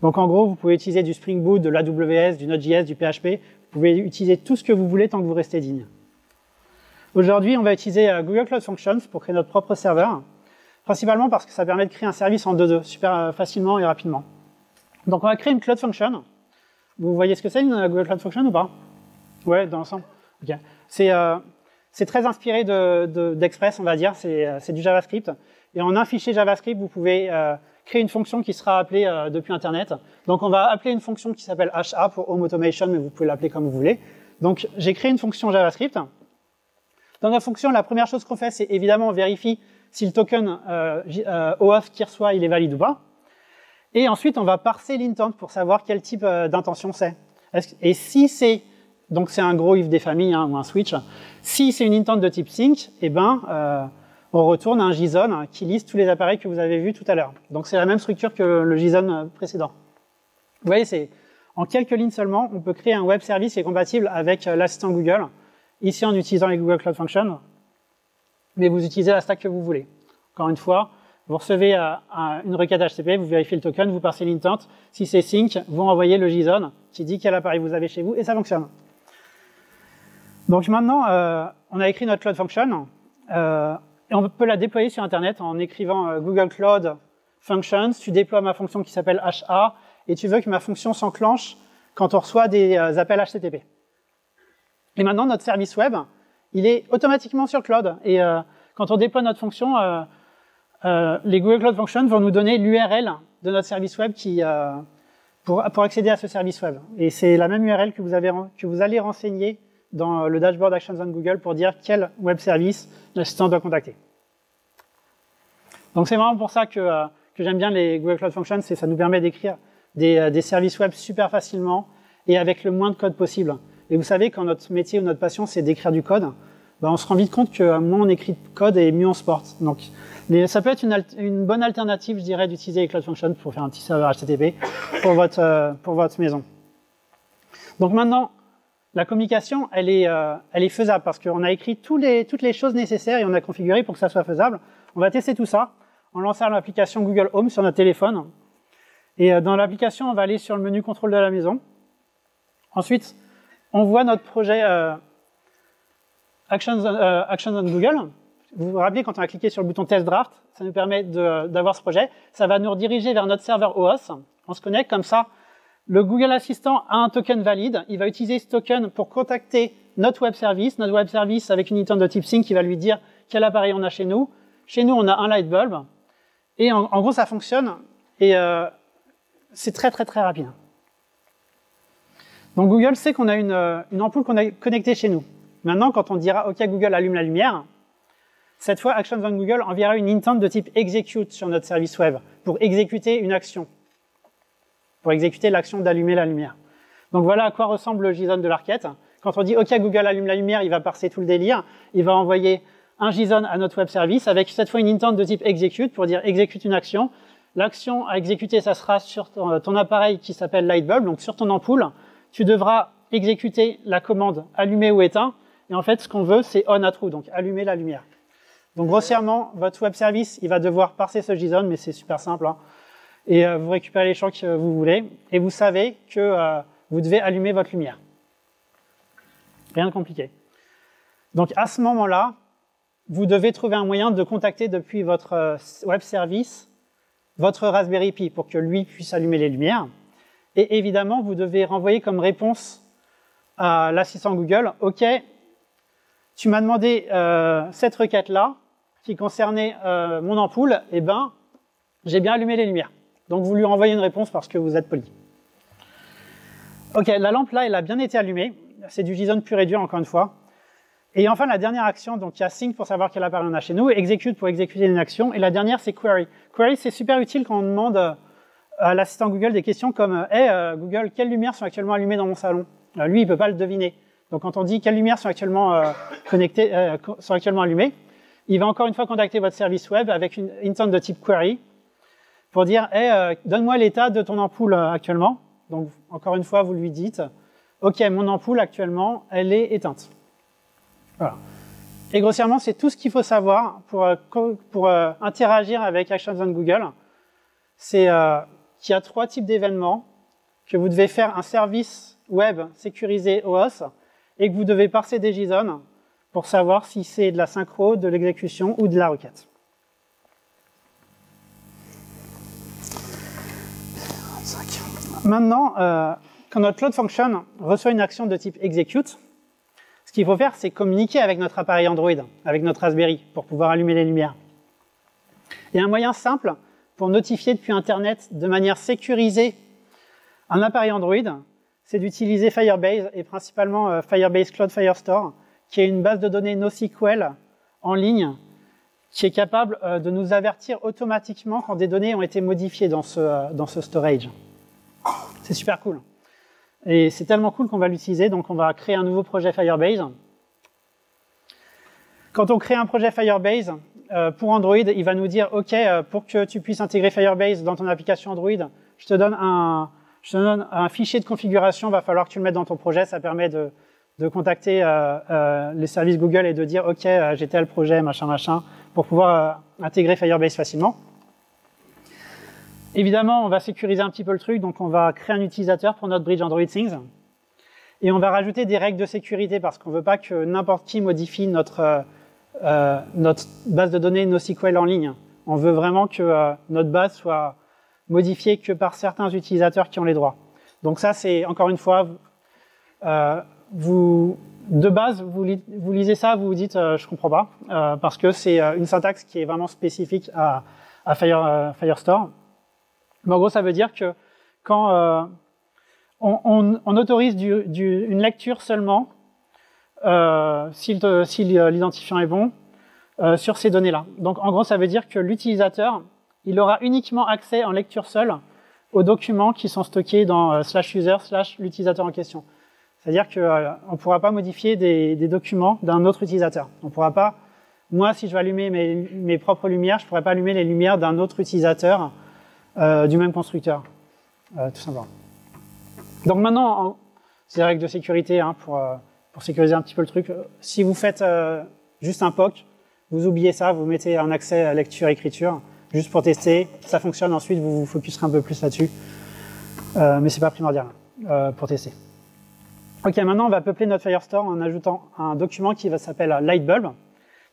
Donc en gros, vous pouvez utiliser du Spring Boot, de l'AWS, du Node.js, du PHP. Vous pouvez utiliser tout ce que vous voulez tant que vous restez digne. Aujourd'hui, on va utiliser Google Cloud Functions pour créer notre propre serveur, principalement parce que ça permet de créer un service en 2.2 super facilement et rapidement. Donc on va créer une Cloud Function. Vous voyez ce que c'est une Google Cloud Function ou pas? Ouais, dans l'ensemble. Euh, c'est très inspiré d'Express, on va dire. Euh, c'est du JavaScript. Et en un fichier JavaScript, vous pouvez euh, créer une fonction qui sera appelée depuis Internet. Donc on va appeler une fonction qui s'appelle HA pour Home Automation, mais vous pouvez l'appeler comme vous voulez. Donc j'ai créé une fonction JavaScript. Dans la fonction, la première chose qu'on fait, c'est évidemment on vérifie si le token OAuth qui reçoit il est valide ou pas. Et ensuite, on va parser l'intent pour savoir quel type euh, d'intention c'est. Et si c'est, donc c'est un gros if des familles hein, ou un switch, si c'est une intent de type sync, eh ben, euh, on retourne un JSON qui liste tous les appareils que vous avez vus tout à l'heure. Donc c'est la même structure que le JSON euh, précédent. Vous voyez, c'est en quelques lignes seulement, on peut créer un web service qui est compatible avec l'assistant Google, ici en utilisant les Google Cloud Functions, mais vous utilisez la stack que vous voulez. Encore une fois, vous recevez euh, une requête HTTP, vous vérifiez le token, vous passez l'intent. Si c'est sync, vous envoyez le JSON qui dit quel appareil vous avez chez vous et ça fonctionne. Donc maintenant, euh, on a écrit notre Cloud Function euh, et on peut la déployer sur Internet en écrivant Google Cloud Functions. Tu déploies ma fonction qui s'appelle HA et tu veux que ma fonction s'enclenche quand on reçoit des appels HTTP. Et maintenant, notre service web, il est automatiquement sur Cloud. Et quand on déploie notre fonction, euh, les Google Cloud Functions vont nous donner l'URL de notre service web euh, pour, accéder à ce service web. Et c'est la même URL que vous, allez renseigner dans le dashboard Actions on Google pour dire quel web service l'assistant doit contacter. Donc c'est vraiment pour ça que, euh, j'aime bien les Google Cloud Functions, c'est ça nous permet d'écrire des, services web super facilement et avec le moins de code possible. Et vous savez, quand notre métier ou notre passion, c'est d'écrire du code, ben on se rend vite compte que moins on écrit de code et mieux on se porte. Donc ça peut être une, bonne alternative, je dirais, d'utiliser les Cloud Functions pour faire un petit serveur HTTP pour votre, euh, pour votre maison. Donc maintenant, la communication, elle est, euh, elle est faisable parce qu'on a écrit les, toutes les choses nécessaires et on a configuré pour que ça soit faisable. On va tester tout ça en lançant l'application Google Home sur notre téléphone. Et euh, dans l'application, on va aller sur le menu contrôle de la maison. Ensuite, on voit notre projet Actions, Actions on Google. Vous vous rappelez, quand on a cliqué sur le bouton Test Draft, ça nous permet d'avoir ce projet. Ça va nous rediriger vers notre serveur OAuth. On se connecte comme ça. Le Google Assistant a un token valide. Il va utiliser ce token pour contacter notre web service. Notre web service avec une intent de type sync qui va lui dire quel appareil on a chez nous. Chez nous, on a un light bulb. Et en, gros, ça fonctionne. Et euh, c'est très, très, très rapide. Donc Google sait qu'on a une, euh, une ampoule qu'on a connectée chez nous. Maintenant, quand on dira OK Google allume la lumière, cette fois, Actions on Google enverra une intent de type execute sur notre service web pour exécuter une action, pour exécuter l'action d'allumer la lumière. Donc voilà à quoi ressemble le JSON de l'arquette. Quand on dit OK Google allume la lumière, il va parser tout le délire, il va envoyer un JSON à notre web service avec cette fois une intent de type execute pour dire exécute une action. L'action à exécuter, ça sera sur ton, ton appareil qui s'appelle Lightbulb, donc sur ton ampoule. Tu devras exécuter la commande allumer ou éteint. Et en fait, ce qu'on veut, c'est on à true, donc allumer la lumière. Donc grossièrement, votre web service, il va devoir parser ce JSON, mais c'est super simple. Hein. Et euh, vous récupérez les champs que vous voulez, et vous savez que euh, vous devez allumer votre lumière. Rien de compliqué. Donc à ce moment-là, vous devez trouver un moyen de contacter depuis votre euh, web service votre Raspberry Pi pour que lui puisse allumer les lumières. Et évidemment, vous devez renvoyer comme réponse à l'assistant Google, OK, tu m'as demandé cette requête-là, qui concernait euh, mon ampoule, eh ben, j'ai bien allumé les lumières. Donc vous lui renvoyez une réponse parce que vous êtes poli. Ok, la lampe là, elle a bien été allumée. C'est du JSON pur et dur, encore une fois. Et enfin, la dernière action, donc il y a sync pour savoir quel appareil on a chez nous, execute pour exécuter une action, et la dernière, c'est query. Query, c'est super utile quand on demande euh, à l'assistant Google des questions comme Hey euh, Google, quelles lumières sont actuellement allumées dans mon salon Lui, il peut pas le deviner. Donc quand on dit quelles lumières sont actuellement connectées, sont actuellement allumées, il va encore une fois contacter votre service web avec une intent de type query pour dire hey, donne-moi l'état de ton ampoule actuellement. Donc, encore une fois, vous lui dites OK, mon ampoule actuellement, elle est éteinte. Voilà. Et grossièrement, c'est tout ce qu'il faut savoir pour, interagir avec Actions on Google. C'est y a trois types d'événements, que vous devez faire un service web sécurisé OAuth et que vous devez parser des JSON pour savoir si c'est de la synchro, de l'exécution ou de la requête. Maintenant, euh, quand notre Cloud Function reçoit une action de type execute, ce qu'il faut faire, c'est communiquer avec notre appareil Android, avec notre Raspberry, pour pouvoir allumer les lumières. Il y a un moyen simple pour notifier depuis Internet de manière sécurisée un appareil Android, c'est d'utiliser Firebase et principalement euh, Firebase Cloud Firestore, qui est une base de données NoSQL en ligne qui est capable euh, de nous avertir automatiquement quand des données ont été modifiées dans ce, euh, dans ce storage. C'est super cool. Et c'est tellement cool qu'on va l'utiliser, donc on va créer un nouveau projet Firebase. Quand on crée un projet Firebase, pour Android, il va nous dire, OK, pour que tu puisses intégrer Firebase dans ton application Android, je te donne un, fichier de configuration, va falloir que tu le mettes dans ton projet, ça permet de, contacter euh, euh, les services Google et de dire ok euh, j'ai tel projet machin machin pour pouvoir intégrer Firebase facilement. Évidemment, on va sécuriser un petit peu le truc, donc on va créer un utilisateur pour notre bridge Android Things. Et on va rajouter des règles de sécurité parce qu'on ne veut pas que n'importe qui modifie notre, notre base de données NoSQL en ligne. On veut vraiment que notre base soit modifié que par certains utilisateurs qui ont les droits. Donc ça, c'est encore une fois, euh, vous, de base, vous, lisez ça, vous vous dites, euh, je comprends pas, euh, parce que c'est euh, une syntaxe qui est vraiment spécifique à, à Fire, euh, Firestore. Mais en gros, ça veut dire que quand euh, on, autorise une lecture seulement, si l'identifiant est bon, sur ces données-là. Donc en gros, ça veut dire que l'utilisateur il aura uniquement accès en lecture seule aux documents qui sont stockés dans euh, slash user slash l'utilisateur en question. C'est-à-dire qu'on euh, ne pourra pas modifier des, documents d'un autre utilisateur. On pourra pas, moi, si je veux allumer mes, propres lumières, je ne pourrais pas allumer les lumières d'un autre utilisateur euh, du même constructeur, tout simplement. Donc maintenant, c'est des règles de sécurité hein, pour, pour sécuriser un petit peu le truc. Si vous faites juste un POC, vous oubliez ça, vous mettez un accès à lecture-écriture, juste pour tester. Ça fonctionne, ensuite vous vous focuserez un peu plus là-dessus. Euh, mais c'est pas primordial euh, pour tester. Ok, maintenant on va peupler notre Firestore en ajoutant un document qui va s'appeler Lightbulb.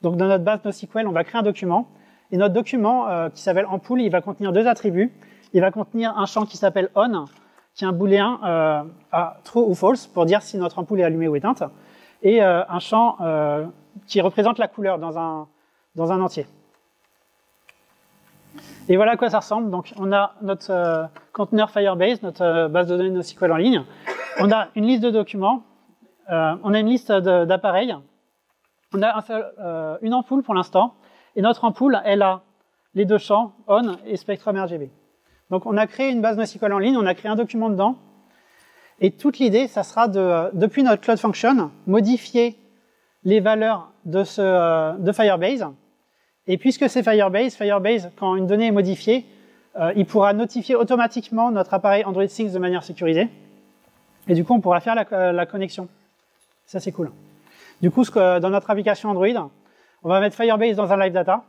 Donc dans notre base NoSQL, on va créer un document. Et notre document euh, qui s'appelle ampoule, il va contenir deux attributs. Il va contenir un champ qui s'appelle on, qui est un booléen euh, à true ou false pour dire si notre ampoule est allumée ou éteinte, et euh, un champ euh, qui représente la couleur dans un, dans un entier. Et voilà à quoi ça ressemble. Donc, on a notre euh, conteneur Firebase, notre euh, base de données NoSQL en ligne. On a une liste de documents. Euh, on a une liste d'appareils. On a un une ampoule pour l'instant. Et notre ampoule, elle a les deux champs, ON et Spectrum RGB. Donc, on a créé une base NoSQL en ligne. On a créé un document dedans. Et toute l'idée, ça sera de, depuis notre Cloud Function, modifier les valeurs de, ce, de Firebase et puisque c'est Firebase, Firebase, quand une donnée est modifiée, euh, il pourra notifier automatiquement notre appareil Android Things de manière sécurisée. Et du coup, on pourra faire la, la connexion. Ça, c'est cool. Du coup, ce dans notre application Android, on va mettre Firebase dans un live data.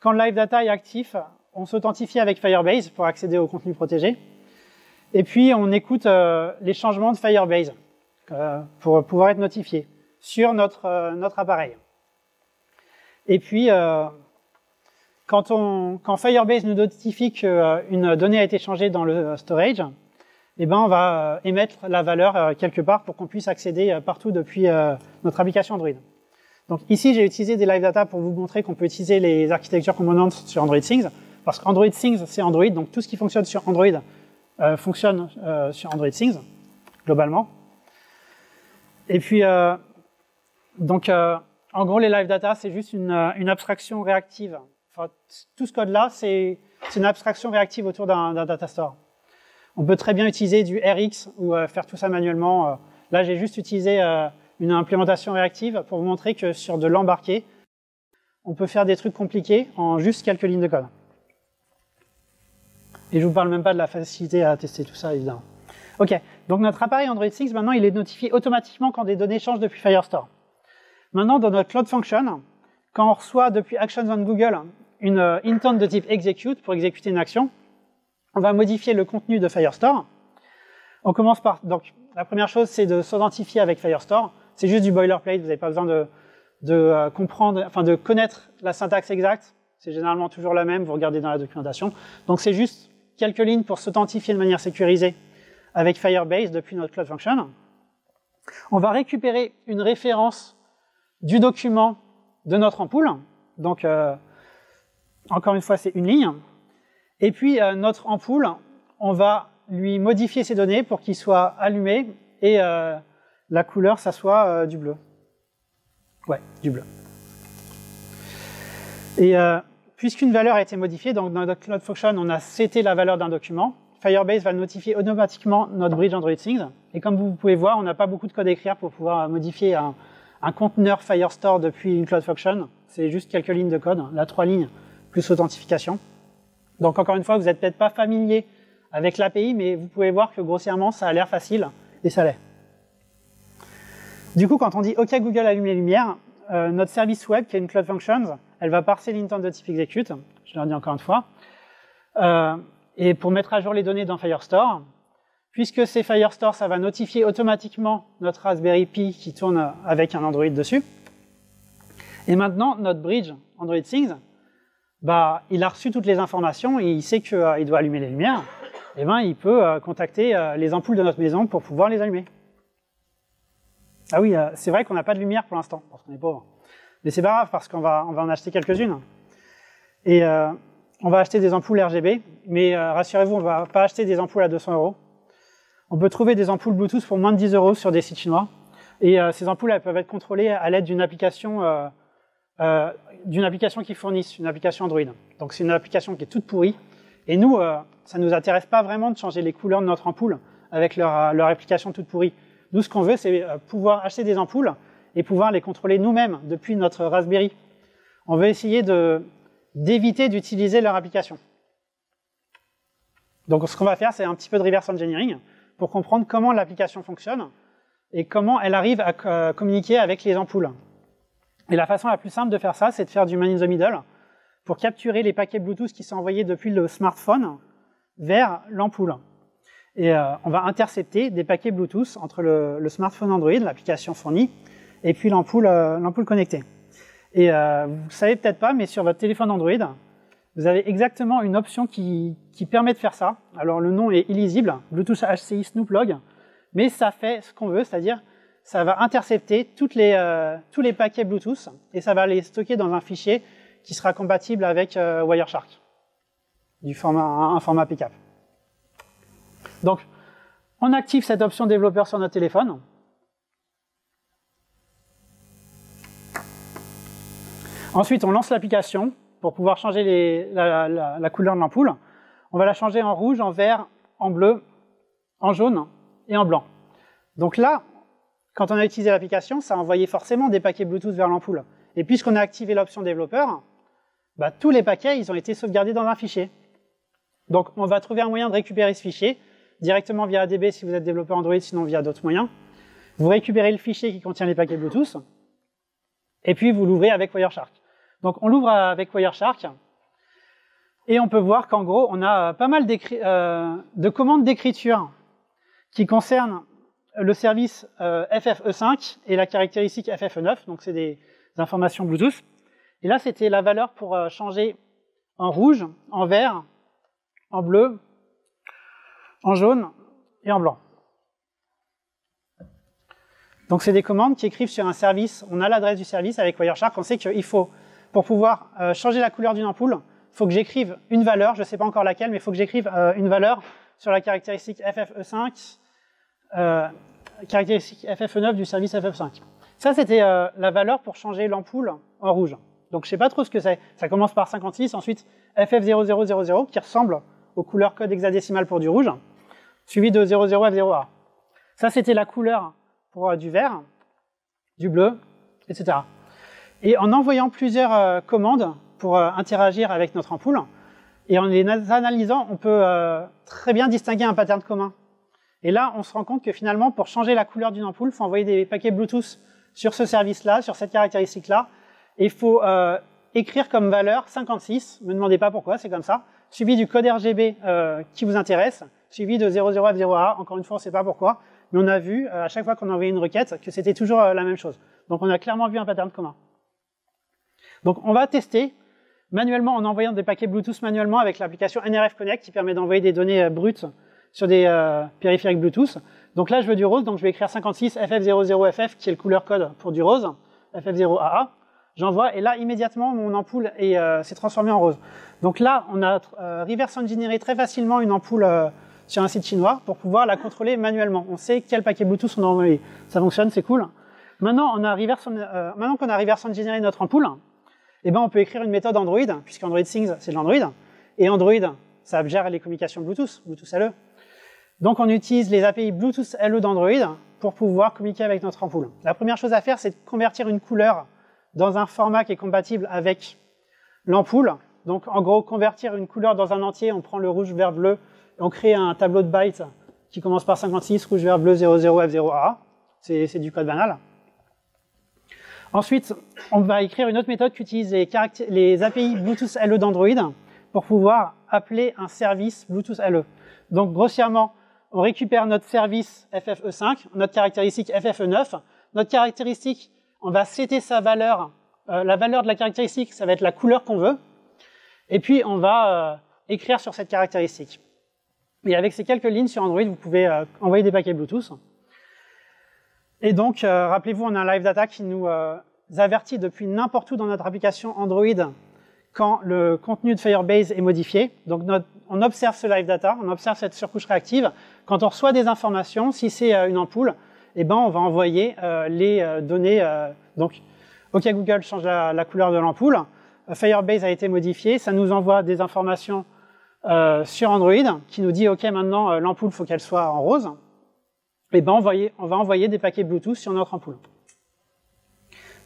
Quand le live data est actif, on s'authentifie avec Firebase pour accéder au contenu protégé. Et puis, on écoute euh, les changements de Firebase euh, pour pouvoir être notifié sur notre, euh, appareil. Et puis, quand, Firebase nous notifie qu'une donnée a été changée dans le storage, eh ben, on va émettre la valeur quelque part pour qu'on puisse accéder partout depuis notre application Android. Donc ici, j'ai utilisé des live data pour vous montrer qu'on peut utiliser les architectures componentes sur Android Things, parce qu'Android Things, c'est Android, donc tout ce qui fonctionne sur Android euh, fonctionne euh, sur Android Things, globalement. Et puis, euh, donc, en gros, les live data, c'est juste une, abstraction réactive. Tout ce code-là, c'est une abstraction réactive autour d'un data store. On peut très bien utiliser du RX ou faire tout ça manuellement. Là, j'ai juste utilisé une implémentation réactive pour vous montrer que sur de l'embarqué, on peut faire des trucs compliqués en juste quelques lignes de code. Et je vous parle même pas de la facilité à tester tout ça, évidemment. Ok, donc notre appareil Android 6, maintenant, il est notifié automatiquement quand des données changent depuis Firestore. Maintenant, dans notre Cloud Function, quand on reçoit depuis Actions on Google une euh, intent de type execute pour exécuter une action, on va modifier le contenu de Firestore. On commence par, donc, la première chose, c'est de s'identifier avec Firestore. C'est juste du boilerplate, vous n'avez pas besoin de, de euh, comprendre, enfin de connaître la syntaxe exacte. C'est généralement toujours la même, vous regardez dans la documentation. Donc c'est juste quelques lignes pour s'authentifier de manière sécurisée avec Firebase depuis notre Cloud Function. On va récupérer une référence du document de notre ampoule. Donc, euh, encore une fois, c'est une ligne. Et puis, euh, notre ampoule, on va lui modifier ses données pour qu'il soit allumé et euh, la couleur, ça soit du bleu. Ouais, du bleu. Et puisqu'une valeur a été modifiée, donc dans notre Cloud Function, on a seté la valeur d'un document, Firebase va notifier automatiquement notre bridge Android Things. Et comme vous pouvez voir, on n'a pas beaucoup de code à écrire pour pouvoir modifier un, un conteneur Firestore depuis une Cloud Function. C'est juste quelques lignes de code, là trois lignes, plus authentification. Donc encore une fois, vous n'êtes peut-être pas familier avec l'API, mais vous pouvez voir que grossièrement, ça a l'air facile, et ça l'est. Du coup, quand on dit OK Google allume les lumières, euh, notre service web, qui est une Cloud Functions, elle va parser l'intent de type execute, je le dis encore une fois, euh, et pour mettre à jour les données dans Firestore, Puisque c'est Firestore, ça va notifier automatiquement notre Raspberry Pi qui tourne avec un Android dessus. Et maintenant, notre bridge Android Things, bah, il a reçu toutes les informations et il sait qu'il euh, doit allumer les lumières. Et eh ben, il peut euh, contacter les ampoules de notre maison pour pouvoir les allumer. Ah oui, c'est vrai qu'on n'a pas de lumière pour l'instant, parce qu'on est pauvre. Mais c'est pas grave, parce qu'on va, en acheter quelques-unes. Et on va acheter des ampoules RGB, mais rassurez-vous, on ne va pas acheter des ampoules à 200 euros. On peut trouver des ampoules Bluetooth pour moins de 10 euros sur des sites chinois. Et euh, ces ampoules elles peuvent être contrôlées à l'aide d'une application, euh, euh, d'une application qui fournissent, une application Android. Donc c'est une application qui est toute pourrie. Et nous, ça ne nous intéresse pas vraiment de changer les couleurs de notre ampoule avec leur application toute pourrie. Nous, ce qu'on veut, c'est pouvoir acheter des ampoules et pouvoir les contrôler nous-mêmes depuis notre Raspberry. On veut essayer d'éviter d'utiliser leur application. Donc ce qu'on va faire, c'est un petit peu de reverse engineering pour comprendre comment l'application fonctionne et comment elle arrive à euh, communiquer avec les ampoules. Et la façon la plus simple de faire ça, c'est de faire du man in the middle pour capturer les paquets Bluetooth qui sont envoyés depuis le smartphone vers l'ampoule. Et euh, on va intercepter des paquets Bluetooth entre le, smartphone Android, l'application fournie, et puis l'ampoule euh, connectée. Et vous ne savez peut-être pas, mais sur votre téléphone Android, vous avez exactement une option qui, permet de faire ça. Alors le nom est illisible, Bluetooth HCI Snooplog, mais ça fait ce qu'on veut, c'est-à-dire ça va intercepter toutes les, euh, tous les paquets Bluetooth et ça va les stocker dans un fichier qui sera compatible avec euh, Wireshark, du format, un format pickup. Donc, on active cette option développeur sur notre téléphone. Ensuite, on lance l'application pour pouvoir changer la, couleur de l'ampoule. On va la changer en rouge, en vert, en bleu, en jaune et en blanc. Donc là, quand on a utilisé l'application, ça a envoyé forcément des paquets Bluetooth vers l'ampoule. Et puisqu'on a activé l'option développeur, bah, tous les paquets ils ont été sauvegardés dans un fichier. Donc on va trouver un moyen de récupérer ce fichier directement via ADB si vous êtes développeur Android, sinon via d'autres moyens. Vous récupérez le fichier qui contient les paquets Bluetooth, et puis vous l'ouvrez avec Wireshark. Donc on l'ouvre avec Wireshark, et on peut voir qu'en gros, on a pas mal euh, de commandes d'écriture qui concernent le service euh, FFE5 et la caractéristique FFE9, donc c'est des informations Bluetooth. Et là, c'était la valeur pour euh, changer en rouge, en vert, en bleu, en jaune et en blanc. Donc c'est des commandes qui écrivent sur un service, on a l'adresse du service avec Wireshark, on sait qu'il faut pour pouvoir euh, changer la couleur d'une ampoule, il faut que j'écrive une valeur, je ne sais pas encore laquelle, mais il faut que j'écrive euh, une valeur sur la caractéristique FFE5, euh, caractéristique FFE9 du service FF5. Ça, c'était la valeur pour changer l'ampoule en rouge. Donc je ne sais pas trop ce que c'est. Ça commence par 56, ensuite FF0000 qui ressemble aux couleurs code hexadécimal pour du rouge, suivi de 00F0A. Ça, c'était la couleur pour du vert, du bleu, etc. Et en envoyant plusieurs euh, commandes pour euh, interagir avec notre ampoule, Et en les analysant, on peut euh, très bien distinguer un pattern commun. Et là, on se rend compte que finalement, pour changer la couleur d'une ampoule, il faut envoyer des paquets Bluetooth sur ce service-là, sur cette caractéristique-là. Et il faut écrire comme valeur 56, ne me demandez pas pourquoi, c'est comme ça, suivi du code RGB qui vous intéresse, suivi de 00F0A, encore une fois, on ne sait pas pourquoi, mais on a vu, à chaque fois qu'on envoyait une requête, que c'était toujours la même chose. Donc on a clairement vu un pattern commun. Donc on va tester manuellement en envoyant des paquets Bluetooth manuellement avec l'application NRF Connect qui permet d'envoyer des données brutes sur des périphériques Bluetooth. Donc là je veux du rose, donc je vais écrire 56 FF00FF qui est le couleur code pour du rose, FF0AA j'envoie, et là, immédiatement, mon ampoule euh, s'est transformée en rose. Donc là, on a euh, reverse engineeré très facilement une ampoule euh, sur un site chinois pour pouvoir la contrôler manuellement. On sait quel paquet Bluetooth on a envoyé. Ça fonctionne, c'est cool. Maintenant, on a reverse, maintenant qu'on a reverse engineeré notre ampoule, eh ben, on peut écrire une méthode Android, puisque Android Things, c'est de l'Android. Et Android, ça gère les communications Bluetooth, Bluetooth LE. Donc on utilise les API Bluetooth LE d'Android pour pouvoir communiquer avec notre ampoule. La première chose à faire, c'est de convertir une couleur dans un format qui est compatible avec l'ampoule. Donc en gros, convertir une couleur dans un entier, on prend le rouge, vert, bleu, et on crée un tableau de bytes qui commence par 56, rouge, vert, bleu, 00, F0A. C'est du code banal. Ensuite, on va écrire une autre méthode qui utilise les, les API Bluetooth LE d'Android pour pouvoir appeler un service Bluetooth LE. Donc grossièrement, on récupère notre service FFE5, notre caractéristique FFE9, notre caractéristique on va setter sa valeur, euh, la valeur de la caractéristique, ça va être la couleur qu'on veut, et puis on va euh, écrire sur cette caractéristique. Et avec ces quelques lignes sur Android, vous pouvez euh, envoyer des paquets Bluetooth. Et donc, rappelez-vous, on a un live data qui nous avertit depuis n'importe où dans notre application Android quand le contenu de Firebase est modifié. Donc, on observe ce live data, on observe cette surcouche réactive. Quand on reçoit des informations, si c'est une ampoule, eh ben, on va envoyer euh, les euh, données. Euh, donc, OK Google change la, couleur de l'ampoule. Firebase a été modifié. Ça nous envoie des informations sur Android qui nous dit OK, maintenant l'ampoule faut qu'elle soit en rose. Eh ben, on va envoyer des paquets Bluetooth sur notre ampoule.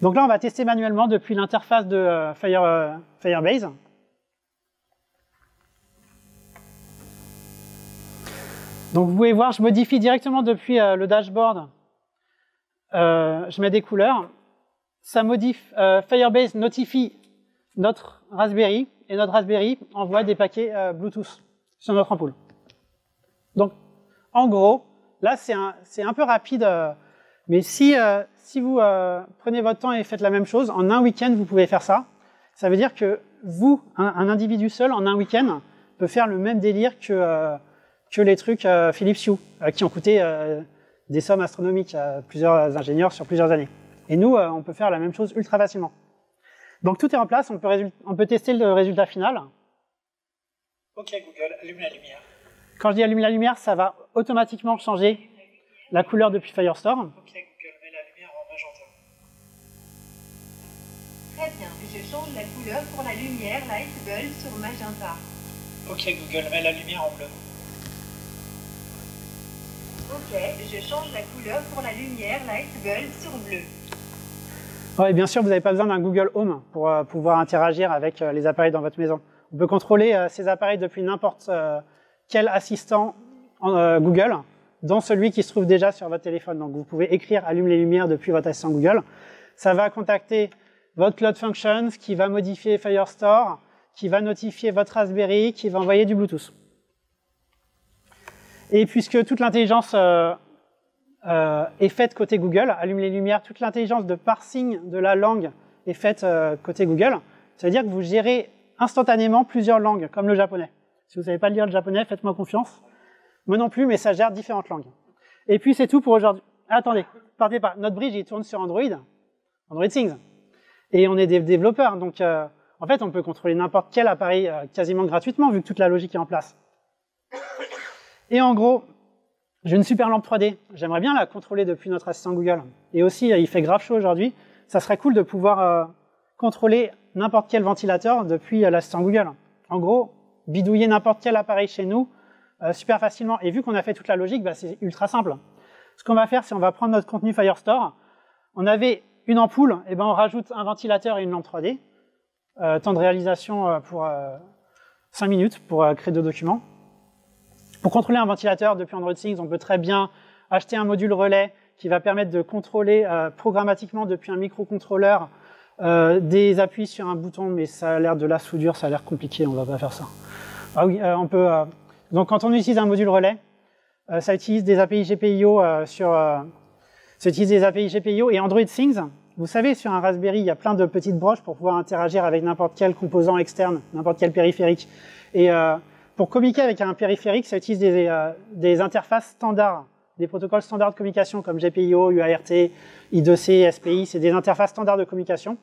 Donc là, on va tester manuellement depuis l'interface de Firebase. Donc vous pouvez voir, je modifie directement depuis le dashboard euh, je mets des couleurs, ça modifie, euh, Firebase notifie notre Raspberry et notre Raspberry envoie des paquets euh, Bluetooth sur notre ampoule. Donc, en gros, là c'est un, peu rapide, mais si, si vous prenez votre temps et faites la même chose, en un week-end vous pouvez faire ça. Ça veut dire que vous, un, individu seul, en un week-end, peut faire le même délire que, les trucs Philips Hue, qui ont coûté des sommes astronomiques à plusieurs ingénieurs sur plusieurs années. Et nous, euh, on peut faire la même chose ultra facilement. Donc tout est en place, on peut, on peut tester le résultat final. Ok Google, allume la lumière. Quand je dis allume la lumière, ça va automatiquement changer la couleur depuis Firestore. Ok Google, mets la lumière en magenta. Très bien, je change la couleur pour la lumière light bulb sur magenta. Ok Google, mets la lumière en bleu. Ok, je change la couleur pour la lumière light bulb sur bleu. Oui, bien sûr, vous n'avez pas besoin d'un Google Home pour euh, pouvoir interagir avec euh, les appareils dans votre maison. On peut contrôler euh, ces appareils depuis n'importe quel assistant en, Google, dont celui qui se trouve déjà sur votre téléphone. Donc vous pouvez écrire allume les lumières depuis votre assistant Google. Ça va contacter votre Cloud Functions qui va modifier Firestore, qui va notifier votre Raspberry, qui va envoyer du Bluetooth. Et puisque toute l'intelligence euh, euh, est faite côté Google, allume les lumières, toute l'intelligence de parsing de la langue est faite euh, côté Google, ça veut dire que vous gérez instantanément plusieurs langues, comme le japonais. Si vous ne savez pas lire le japonais, faites-moi confiance. Moi non plus, mais ça gère différentes langues. Et puis c'est tout pour aujourd'hui. attendez, partez pas. Notre bridge, il tourne sur Android, Android Things. Et on est des développeurs, donc en fait, on peut contrôler n'importe quel appareil quasiment gratuitement, vu que toute la logique est en place. Et en gros, j'ai une super lampe 3D. J'aimerais bien la contrôler depuis notre assistant Google. Et aussi, il fait grave chaud aujourd'hui. Ça serait cool de pouvoir euh, contrôler n'importe quel ventilateur depuis euh, l'assistant Google. En gros, bidouiller n'importe quel appareil chez nous euh, super facilement. Et vu qu'on a fait toute la logique, bah, c'est ultra simple. Ce qu'on va faire, c'est on va prendre notre contenu Firestore. On avait une ampoule, et ben on rajoute un ventilateur et une lampe 3D. temps de réalisation pour 5 minutes pour créer deux documents. Pour contrôler un ventilateur depuis Android Things, on peut très bien acheter un module relais qui va permettre de contrôler programmatiquement depuis un microcontrôleur des appuis sur un bouton, mais ça a l'air de la soudure, ça a l'air compliqué, on va pas faire ça. Ah oui, on peut. donc quand on utilise un module relais, ça utilise des API GPIO sur ça utilise des API GPIO et Android Things. Vous savez, sur un Raspberry, il y a plein de petites broches pour pouvoir interagir avec n'importe quel composant externe, n'importe quel périphérique. Et euh, pour communiquer avec un périphérique, ça utilise des, euh, des, interfaces standards, des protocoles standards de communication comme GPIO, UART, I2C, SPI, c'est des interfaces standards de communication.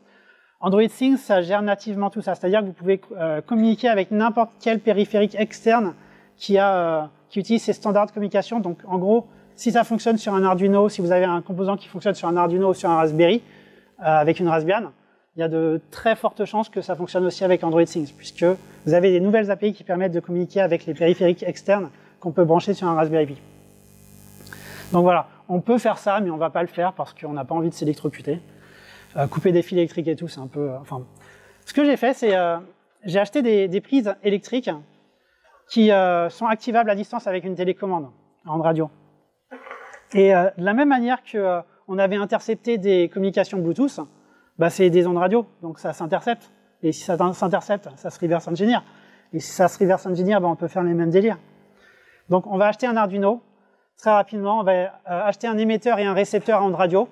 Android Things, ça gère nativement tout ça, c'est-à-dire que vous pouvez euh, communiquer avec n'importe quel périphérique externe qui, a, qui utilise ces standards de communication. Donc, en gros, si ça fonctionne sur un Arduino, si vous avez un composant qui fonctionne sur un Arduino ou sur un Raspberry, euh, avec une Raspbian, il y a de très fortes chances que ça fonctionne aussi avec Android Things, puisque vous avez des nouvelles API qui permettent de communiquer avec les périphériques externes qu'on peut brancher sur un Raspberry Pi. Donc voilà, on peut faire ça, mais on ne va pas le faire parce qu'on n'a pas envie de s'électrocuter. Euh, couper des fils électriques et tout, c'est un peu... Euh, enfin, ce que j'ai fait, c'est j'ai acheté des, prises électriques qui sont activables à distance avec une télécommande en radio. Et euh, de la même manière qu'on euh, avait intercepté des communications Bluetooth, bah, c'est des ondes radio, donc ça s'intercepte. Et si ça s'intercepte, ça se reverse engineer. Et si ça se reverse engineer, bah, on peut faire les mêmes délires. Donc on va acheter un Arduino, très rapidement, on va euh, acheter un émetteur et un récepteur à ondes radio.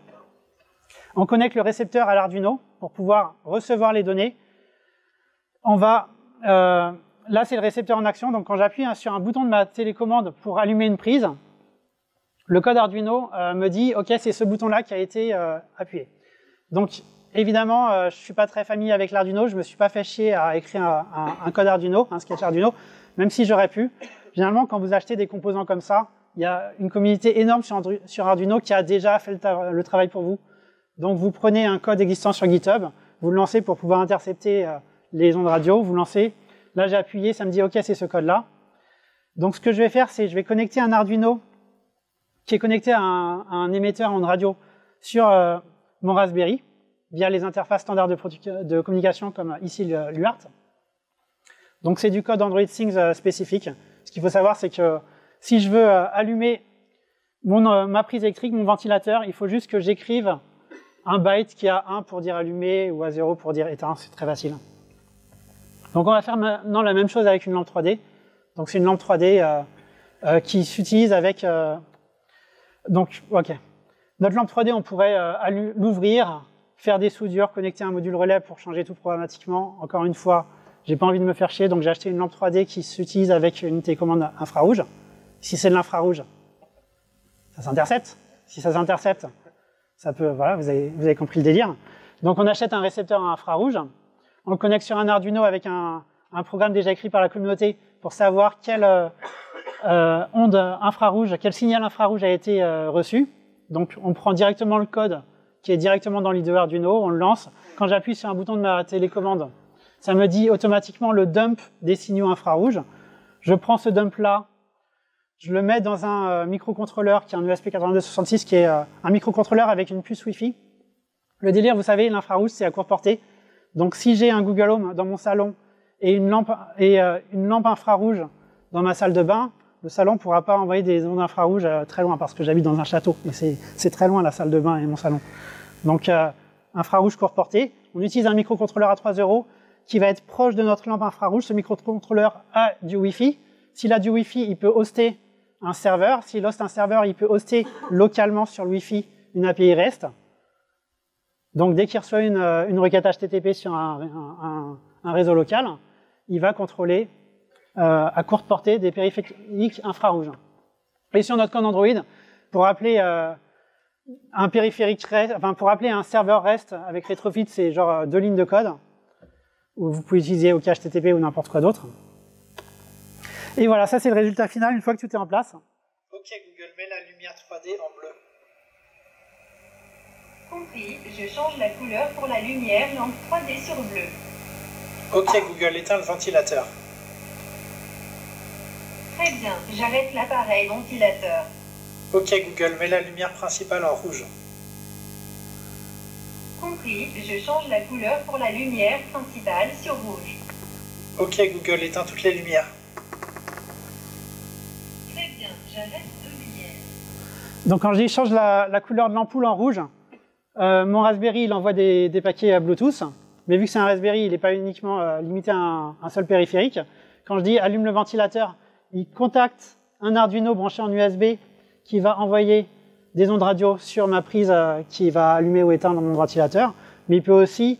On connecte le récepteur à l'Arduino pour pouvoir recevoir les données. On va, euh, là c'est le récepteur en action, donc quand j'appuie hein, sur un bouton de ma télécommande pour allumer une prise, le code Arduino euh, me dit, OK, c'est ce bouton-là qui a été appuyé. Donc, évidemment, je ne suis pas très familier avec l'Arduino, je ne me suis pas fait chier à écrire un, code Arduino, un sketch Arduino, même si j'aurais pu. Généralement, quand vous achetez des composants comme ça, il y a une communauté énorme sur, Arduino qui a déjà fait le, travail pour vous. Donc, vous prenez un code existant sur GitHub, vous le lancez pour pouvoir intercepter les ondes radio, vous lancez. Là, j'ai appuyé, ça me dit OK, c'est ce code-là. Donc, ce que je vais faire, c'est je vais connecter un Arduino qui est connecté à un, émetteur en radio sur euh, mon Raspberry via les interfaces standards de, communication comme ici l'UART. Donc c'est du code Android Things euh, spécifique. Ce qu'il faut savoir, c'est que si je veux euh, allumer mon, ma prise électrique, mon ventilateur, il faut juste que j'écrive un byte qui a 1 pour dire allumer ou à 0 pour dire éteint, c'est très facile. Donc on va faire maintenant la même chose avec une lampe 3D. Donc c'est une lampe 3D qui s'utilise avec donc, ok. Notre lampe 3D, on pourrait euh, l'ouvrir, faire des soudures, connecter un module relais pour changer tout programmatiquement. Encore une fois, j'ai pas envie de me faire chier, donc j'ai acheté une lampe 3D qui s'utilise avec une télécommande infrarouge. Si c'est de l'infrarouge, ça s'intercepte. Si ça s'intercepte, ça peut, voilà, vous avez, compris le délire. Donc on achète un récepteur infrarouge, on le connecte sur un Arduino avec un, un programme déjà écrit par la communauté pour savoir quelle euh, euh, onde infrarouge, quel signal infrarouge a été euh, reçu. Donc on prend directement le code qui est directement dans l'IDE Arduino, on le lance. Quand j'appuie sur un bouton de ma télécommande, ça me dit automatiquement le dump des signaux infrarouges. Je prends ce dump-là, je le mets dans un euh, microcontrôleur qui est un ESP8266, qui est un microcontrôleur avec une puce Wi-Fi. Le délire, vous savez, l'infrarouge, c'est à courte portée. Donc si j'ai un Google Home dans mon salon et une lampe, et, une lampe infrarouge dans ma salle de bain, le salon ne pourra pas envoyer des ondes infrarouges euh, très loin parce que j'habite dans un château et c'est très loin la salle de bain et mon salon. Donc euh, infrarouge court portée. On utilise un microcontrôleur à 3 euros qui va être proche de notre lampe infrarouge. Ce microcontrôleur a du Wi-Fi. S'il a du Wi-Fi, il peut hoster un serveur. S'il hoste un serveur, il peut hoster localement sur le Wi-Fi une API REST. Donc dès qu'il reçoit une, euh, requête HTTP sur un, réseau local, il va contrôler euh, à courte portée des périphériques infrarouges. Et sur notre code Android, pour appeler euh, un périphérique REST, pour appeler un serveur REST avec Retrofit, c'est genre deux lignes de code, où vous pouvez utiliser OK HTTP ou n'importe quoi d'autre. Et voilà, ça c'est le résultat final une fois que tout est en place. Ok Google, mets la lumière 3D en bleu. Compris, je change la couleur pour la lumière lampe 3D sur bleu. Ok Google, éteins le ventilateur. Très bien, j'arrête l'appareil ventilateur. Ok Google, mets la lumière principale en rouge. Compris, je change la couleur pour la lumière principale sur rouge. Ok Google, éteins toutes les lumières. Donc quand je dis change la, couleur de l'ampoule en rouge, euh, mon Raspberry il envoie des, paquets à Bluetooth, mais vu que c'est un Raspberry, il n'est pas uniquement euh, limité à un, seul périphérique. Quand je dis allume le ventilateur, il contacte un Arduino branché en USB qui va envoyer des ondes radio sur ma prise euh, qui va allumer ou éteindre mon ventilateur, mais il peut aussi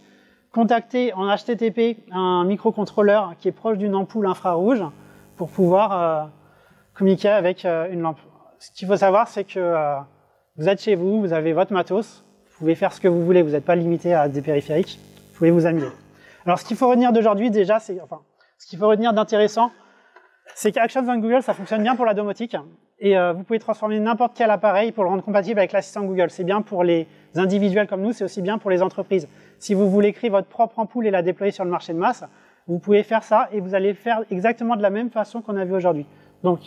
contacter en HTTP un microcontrôleur qui est proche d'une ampoule infrarouge pour pouvoir communiquer avec une lampe. Ce qu'il faut savoir, c'est que euh, vous êtes chez vous, vous avez votre matos, vous pouvez faire ce que vous voulez, vous n'êtes pas limité à des périphériques, vous pouvez vous amuser. Alors ce qu'il faut retenir d'aujourd'hui déjà, c'est enfin, ce qu'il faut retenir d'intéressant, c'est qu'Actions on Google, ça fonctionne bien pour la domotique. Et euh, vous pouvez transformer n'importe quel appareil pour le rendre compatible avec l'assistant Google. C'est bien pour les individuels comme nous, c'est aussi bien pour les entreprises. Si vous voulez créer votre propre ampoule et la déployer sur le marché de masse, vous pouvez faire ça et vous allez le faire exactement de la même façon qu'on a vu aujourd'hui. Donc,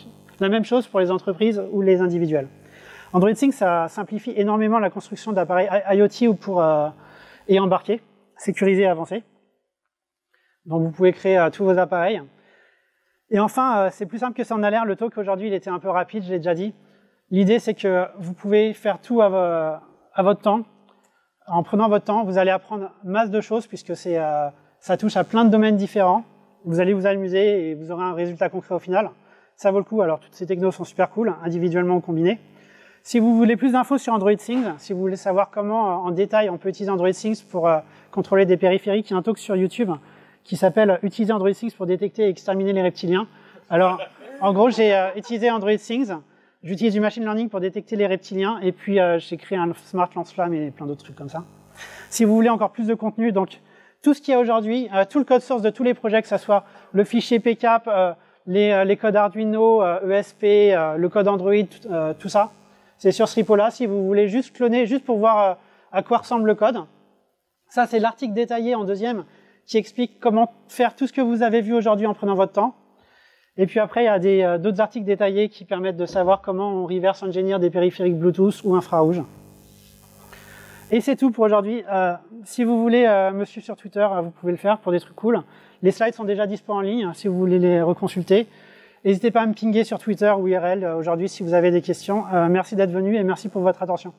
la même chose pour les entreprises ou les individuels. Android Sync, ça simplifie énormément la construction d'appareils IoT ou pour, euh, et embarqués, sécurisés et avancés. Donc, vous pouvez créer euh, tous vos appareils. Et enfin, euh, c'est plus simple que ça en a l'air. Le talk aujourd'hui, il était un peu rapide, je l'ai déjà dit. L'idée, c'est que vous pouvez faire tout à, à votre temps. En prenant votre temps, vous allez apprendre masse de choses puisque ça touche à plein de domaines différents. Vous allez vous amuser et vous aurez un résultat concret au final. Ça vaut le coup. Alors, toutes ces technos sont super cool, individuellement ou combinées. Si vous voulez plus d'infos sur Android Things, si vous voulez savoir comment, euh, en détail, on peut utiliser Android Things pour euh, contrôler des périphériques, il y a un talk sur YouTube qui s'appelle Utiliser Android Things pour détecter et exterminer les reptiliens. Alors, en gros, j'ai euh, utilisé Android Things. J'utilise du machine learning pour détecter les reptiliens. Et puis, euh, j'ai créé un smart lance-flamme et plein d'autres trucs comme ça. Si vous voulez encore plus de contenu, donc, tout ce qu'il y a aujourd'hui, euh, tout le code source de tous les projets, que ce soit le fichier PCAP, euh, les, euh, les codes Arduino, euh, ESP, euh, le code Android, tout, ça, c'est sur ce repo-là. Si vous voulez juste cloner, juste pour voir à quoi ressemble le code. Ça, c'est l'article détaillé en deuxième qui explique comment faire tout ce que vous avez vu aujourd'hui en prenant votre temps. Et puis après, il y a d'autres articles détaillés qui permettent de savoir comment on reverse engineer des périphériques Bluetooth ou infrarouge. Et c'est tout pour aujourd'hui. Si vous voulez me suivre sur Twitter, vous pouvez le faire pour des trucs cool. Les slides sont déjà dispo en ligne si vous voulez les reconsulter. N'hésitez pas à me pinguer sur Twitter ou IRL euh, aujourd'hui si vous avez des questions. Euh, merci d'être venu et merci pour votre attention.